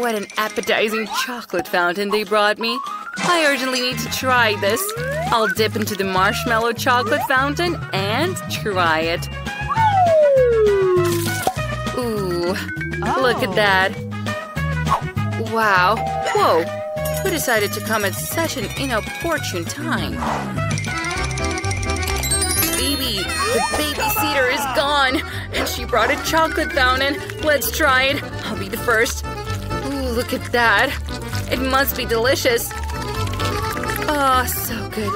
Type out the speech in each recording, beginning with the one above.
What an appetizing chocolate fountain they brought me. I urgently need to try this. I'll dip into the marshmallow chocolate fountain and try it. Ooh, look at that. Wow. Whoa. Who decided to come at such an inopportune time? Baby, the babysitter is gone. And she brought a chocolate fountain. Let's try it. I'll be the first. Look at that. It must be delicious. Oh, so good.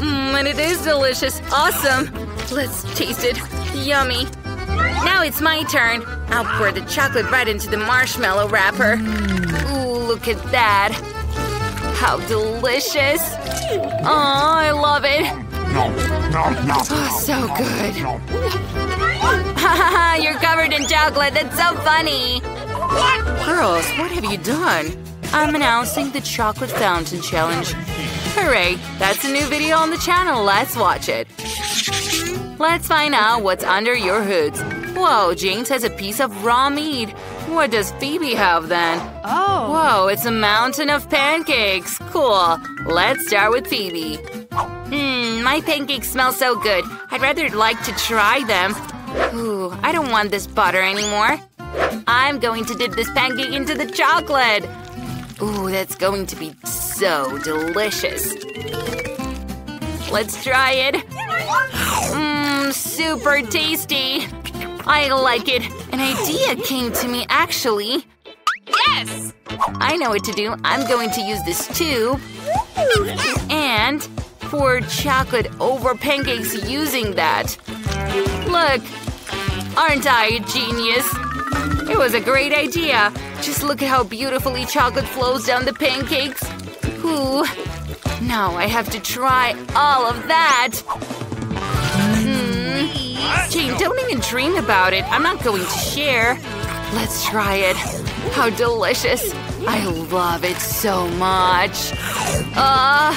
Mmm, and it is delicious. Awesome. Let's taste it. Yummy. Now it's my turn. I'll pour the chocolate right into the marshmallow wrapper. Ooh, look at that. How delicious. Oh, I love it. Oh, so good. Haha, you're covered in chocolate. That's so funny. What? Girls, what have you done? I'm announcing the chocolate fountain challenge. Hooray! That's a new video on the channel. Let's watch it. Let's find out what's under your hoods. Whoa, James has a piece of raw meat. What does Phoebe have then? Oh. Whoa, it's a mountain of pancakes. Cool. Let's start with Phoebe. Mmm, my pancakes smell so good. I'd rather like to try them. Ooh, I don't want this butter anymore. I'm going to dip this pancake into the chocolate. Ooh, that's going to be so delicious. Let's try it. Mmm, super tasty. I like it. An idea came to me, actually. Yes! I know what to do. I'm going to use this tube and pour chocolate over pancakes using that. Look! Aren't I a genius? It was a great idea. Just look at how beautifully chocolate flows down the pancakes. Ooh. Now I have to try all of that. Hmm. Jane, don't even dream about it. I'm not going to share. Let's try it. How delicious. I love it so much. Uh,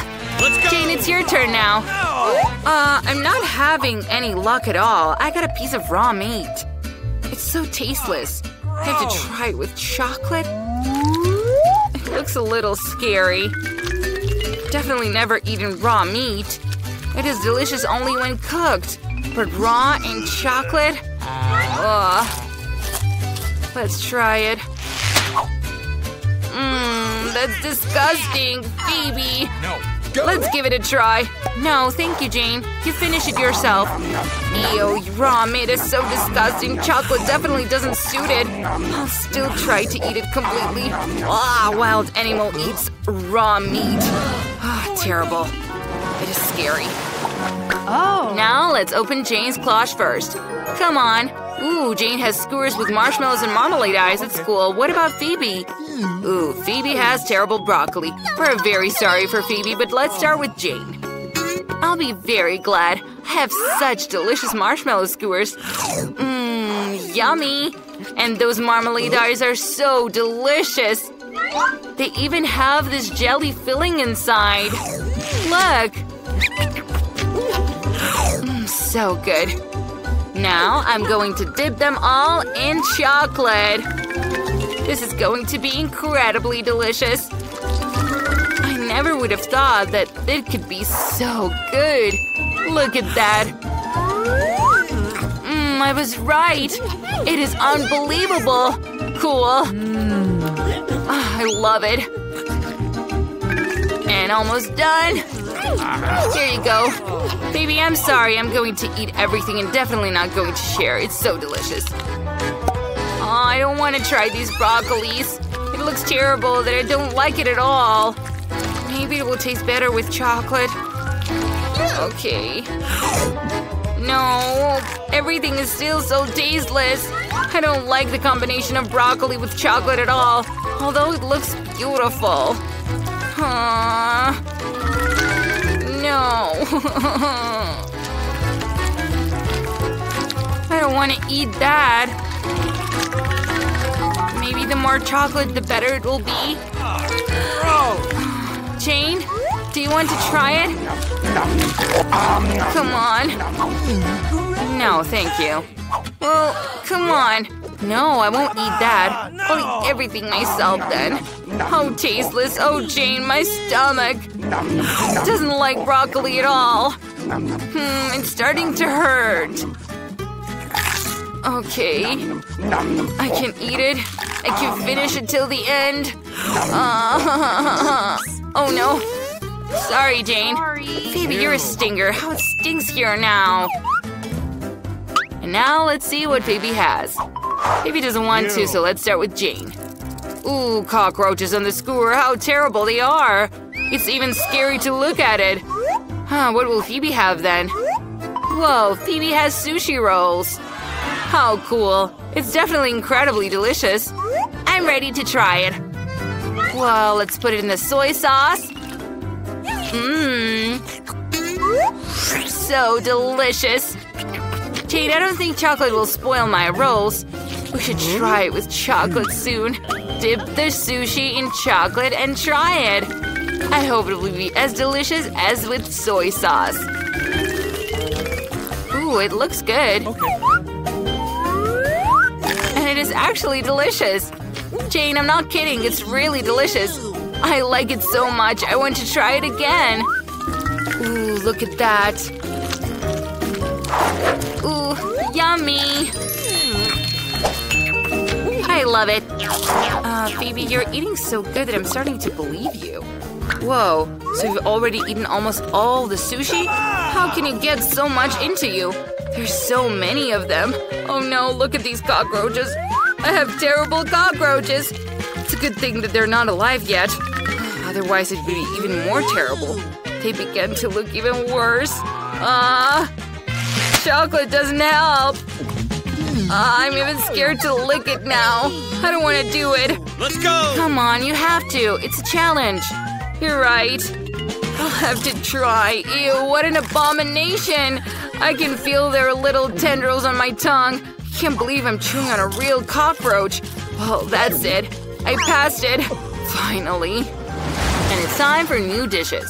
Jane, it's your turn now. Uh, I'm not having any luck at all. I got a piece of raw meat. It's so tasteless. I have to try it with chocolate. It looks a little scary. Definitely never eaten raw meat. It is delicious only when cooked. But raw and chocolate? Ugh. Let's try it. Mmm, that's disgusting, Phoebe. No. Let's give it a try. No, thank you, Jane. You finish it yourself. Ew, raw meat is so disgusting. Chocolate definitely doesn't suit it. I'll still try to eat it completely. Ah, wild animal eats raw meat. Ah, terrible. It is scary. Oh. Now let's open Jane's cloche first. Come on. Ooh, Jane has skewers with marshmallows and marmalade eyes. at school. What about Phoebe? Ooh, Phoebe has terrible broccoli. We're very sorry for Phoebe, but let's start with Jane. I'll be very glad. I have such delicious marshmallow skewers. Mmm, yummy. And those marmalade eyes are so delicious. They even have this jelly filling inside. Look. Mm, so good. Now I'm going to dip them all in chocolate. This is going to be incredibly delicious. I never would have thought that it could be so good. Look at that. Mmm, I was right. It is unbelievable. Cool. Ah, I love it. And almost done. Here you go. Baby, I'm sorry. I'm going to eat everything and definitely not going to share. It's so delicious. I don't want to try these broccolis. It looks terrible that I don't like it at all. Maybe it will taste better with chocolate. Okay. No, everything is still so tasteless. I don't like the combination of broccoli with chocolate at all, although it looks beautiful. Aww. No. I don't want to eat that. Maybe the more chocolate, the better it will be. Jane, do you want to try it? Come on. No, thank you. Well, come on. No, I won't eat that. I'll eat everything myself then. Oh, tasteless. Oh, Jane, my stomach. Doesn't like broccoli at all. Hmm, it's starting to hurt. Okay. I can eat it. I can finish it till the end. Uh, oh no. Sorry, Jane. Sorry. Phoebe, you're a stinger. How it stinks here now. And now let's see what Phoebe has. Phoebe doesn't want to, so let's start with Jane. Ooh, cockroaches on the skewer. How terrible they are. It's even scary to look at it. Huh, what will Phoebe have then? Whoa, Phoebe has sushi rolls. How cool. It's definitely incredibly delicious. I'm ready to try it. Well, let's put it in the soy sauce. Mmm. So delicious. Jade, I don't think chocolate will spoil my rolls. We should try it with chocolate soon. Dip the sushi in chocolate and try it. I hope it will be as delicious as with soy sauce. Ooh, it looks good. Okay. And it is actually delicious. Jane, I'm not kidding. It's really delicious. I like it so much. I want to try it again. Ooh, look at that. Ooh, yummy. I love it. Uh, Phoebe, you're eating so good that I'm starting to believe you. Whoa, so you've already eaten almost all the sushi? How can it get so much into you? There's so many of them. Oh no, look at these cockroaches. I have terrible cockroaches. It's a good thing that they're not alive yet. Otherwise, it would be even more terrible. They begin to look even worse. Ah, uh, chocolate doesn't help. Uh, I'm even scared to lick it now. I don't want to do it. Let's go! Come on, you have to. It's a challenge. You're right. I'll have to try. Ew, what an abomination! I can feel their little tendrils on my tongue. I can't believe I'm chewing on a real cockroach. Well, that's it. I passed it. Finally. And it's time for new dishes.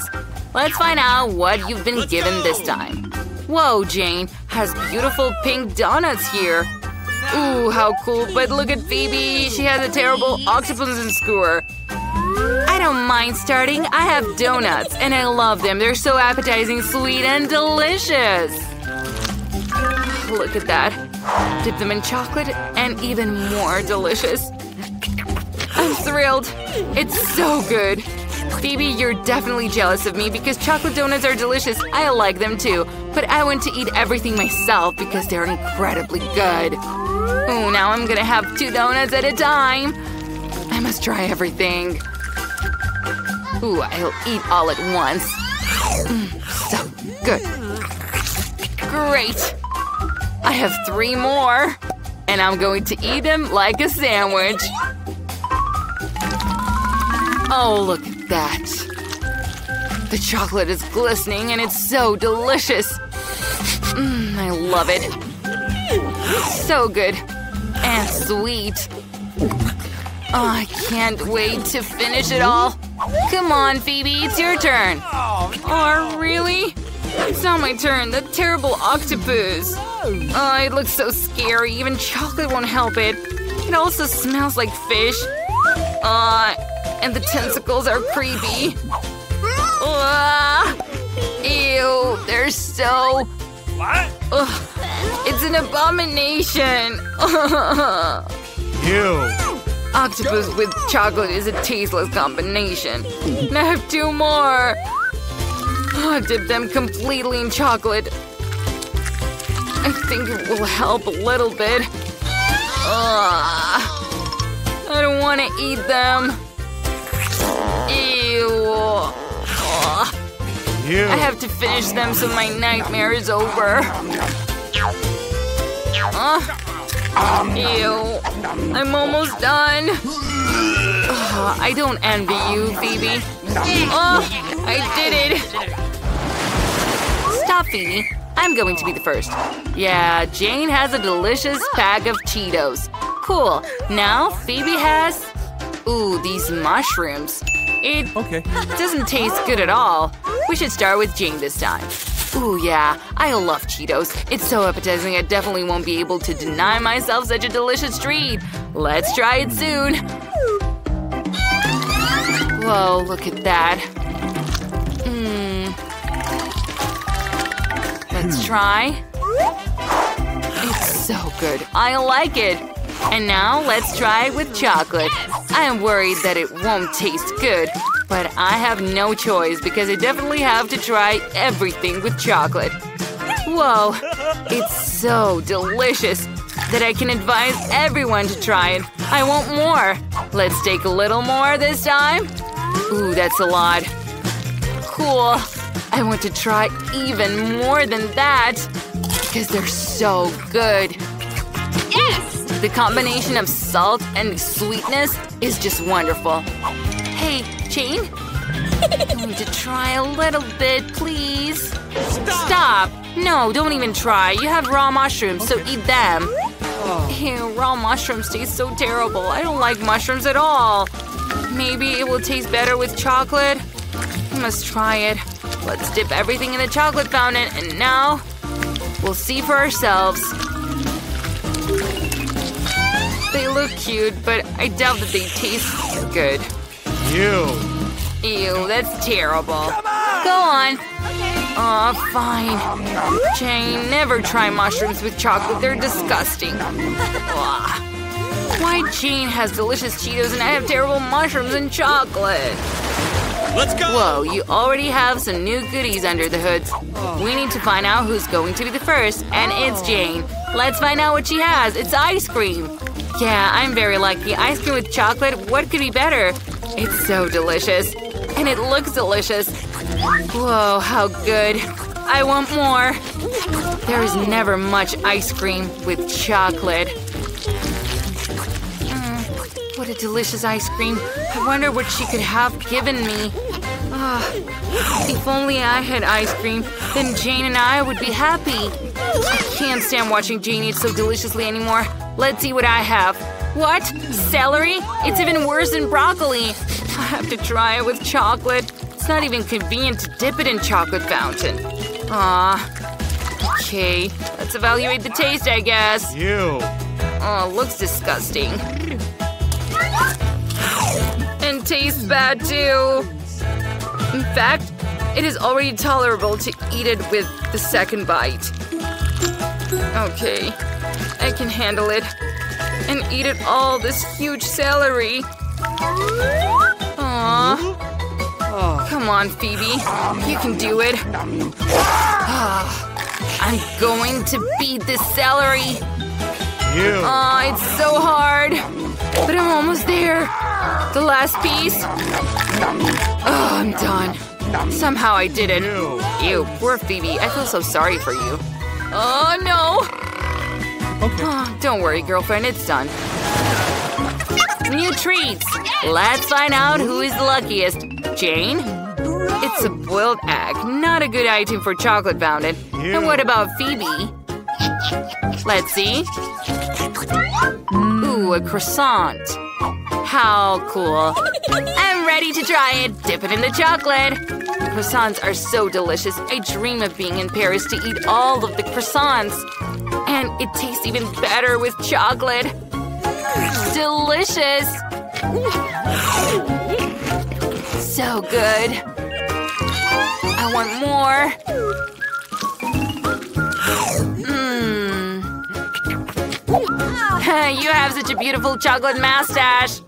Let's find out what you've been Let's given go. this time. Whoa, Jane has beautiful pink donuts here. Ooh, how cool. But look at Phoebe. She has a terrible octopus and skewer. I don't mind starting. I have donuts, and I love them. They're so appetizing, sweet, and delicious. Look at that. Dip them in chocolate, and even more delicious. I'm thrilled. It's so good. Phoebe, you're definitely jealous of me because chocolate donuts are delicious. I like them too. But I want to eat everything myself because they're incredibly good. Oh, now I'm gonna have two donuts at a time. I must try everything. Ooh, I'll eat all at once. Mm, so good. Great. I have three more. And I'm going to eat them like a sandwich. Oh, look at that. The chocolate is glistening and it's so delicious. Mmm, I love it. So good. And sweet. Oh, I can't wait to finish it all. Come on, Phoebe, it's your turn. Oh, really? It's not my turn. The terrible octopus. Oh, it looks so scary. Even chocolate won't help it. It also smells like fish. Uh, and the tentacles are creepy. Uh, ew, they're so. What? Ugh, it's an abomination. You. Octopus with chocolate is a tasteless combination. And I have two more. I dip them completely in chocolate. I think it will help a little bit. Ugh. I don't want to eat them. Ew. Ugh. I have to finish them so my nightmare is over. Uh, ew. I'm almost done. Ugh, I don't envy you, Phoebe. Oh, I did it. Stop, Phoebe. I'm going to be the first. Yeah, Jane has a delicious bag of Cheetos. Cool. Now Phoebe has... Ooh, these mushrooms. It Okay. doesn't taste good at all. We should start with Jane this time. Ooh, yeah, I love Cheetos. It's so appetizing I definitely won't be able to deny myself such a delicious treat. Let's try it soon. Whoa, look at that. Mmm. Let's hmm. try. It's so good. I like it. And now let's try it with chocolate. I am worried that it won't taste good, but I have no choice because I definitely have to try everything with chocolate. Whoa, it's so delicious that I can advise everyone to try it. I want more. Let's take a little more this time. Ooh, that's a lot. Cool. I want to try even more than that because they're so good. Yes! The combination of salt and sweetness is just wonderful. Hey, Jane? I need to try a little bit, please. Stop. Stop! No, don't even try. You have raw mushrooms, so eat them. Oh. Ew, raw mushrooms taste so terrible. I don't like mushrooms at all. Maybe it will taste better with chocolate? I must try it. Let's dip everything in the chocolate fountain, and now we'll see for ourselves. They look cute, but I doubt that they taste good. Ew. Ew, that's terrible. On! Go on. Aw, fine. Jane, never try mushrooms with chocolate. They're disgusting. Why Jane has delicious Cheetos and I have terrible mushrooms and chocolate? Let's go. Whoa, you already have some new goodies under the hoods. We need to find out who's going to be the first, and it's Jane. Let's find out what she has. It's ice cream. Yeah, I'm very lucky. Ice cream with chocolate, what could be better? It's so delicious. And it looks delicious. Whoa, how good. I want more. There is never much ice cream with chocolate. Mm, what a delicious ice cream. I wonder what she could have given me. Ah, if only I had ice cream, then Jane and I would be happy. I can't stand watching Jane eat so deliciously anymore. Let's see what I have. What? Celery? It's even worse than broccoli. I have to try it with chocolate. It's not even convenient to dip it in chocolate fountain. Ah. Okay, let's evaluate the taste, I guess. Ew. Oh, looks disgusting. And tastes bad too. In fact, it is already tolerable to eat it with the second bite. Okay, I can handle it. And eat it all, this huge celery. Aww. Come on, Phoebe. You can do it. Ah, I'm going to beat this celery. Ew. Aw, it's so hard. But I'm almost there. The last piece. Oh, I'm done. Somehow I didn't. Ew. Ew, poor Phoebe. I feel so sorry for you. Oh, no. Okay. Oh, don't worry, girlfriend. It's done. New treats. Let's find out who is the luckiest. Jane? It's a boiled egg. Not a good item for chocolate fountain. And what about Phoebe? Let's see. Ooh, a croissant. How cool. I'm ready to try it. Dip it in the chocolate. Croissants are so delicious. I dream of being in Paris to eat all of the croissants. And it tastes even better with chocolate. Delicious. So good. I want more. Mmm. you have such a beautiful chocolate mustache.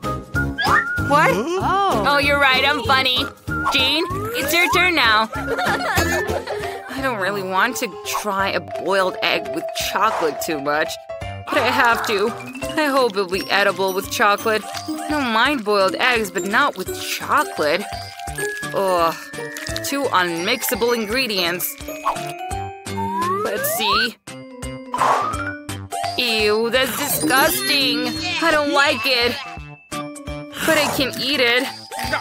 What? Oh. Oh, you're right, I'm funny. Jean, it's your turn now. I don't really want to try a boiled egg with chocolate too much. But I have to. I hope it'll be edible with chocolate. I don't mind boiled eggs, but not with chocolate. Ugh. Two unmixable ingredients. Let's see. Ew, that's disgusting. I don't like it. But I can eat it.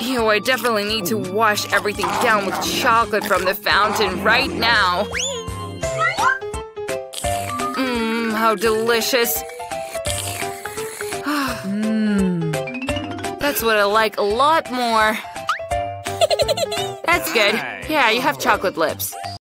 Ew, I definitely need to wash everything down with chocolate from the fountain right now. Mmm, how delicious. That's what I like a lot more. That's good. Yeah, you have chocolate lips.